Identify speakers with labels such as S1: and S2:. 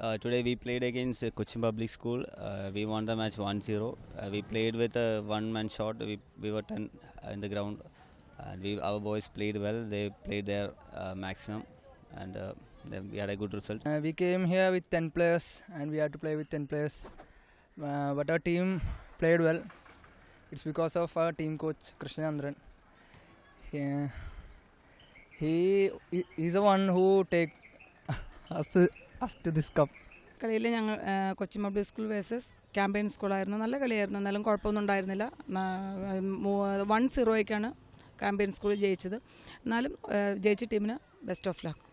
S1: Uh, today we played against uh, Public School. Uh, we won the match 1-0. Uh, we played with a one-man shot. We, we were 10 uh, in the ground. And we, our boys played well. They played their uh, maximum. And we had a good result.
S2: We came here with 10 players and we had to play with 10 players. But our team played well. It's because of our team coach Krishnandran. He, he he's the one who take to this
S3: കളിയിൽ ഞങ്ങൾ Kochi public school versus campaign സ്കൂളായിരുന്നു. നല്ല കളിയായിരുന്നു. എന്നാലും കുഴപ്പമൊന്നും ഉണ്ടായിരുന്നില്ല. One സീറോയ്ക്കാണ് campaign school ജയിച്ചത്. എന്നാലും ജയിച്ച ടീമിന് ബെസ്റ്റ് ഓഫ് ലക്ക്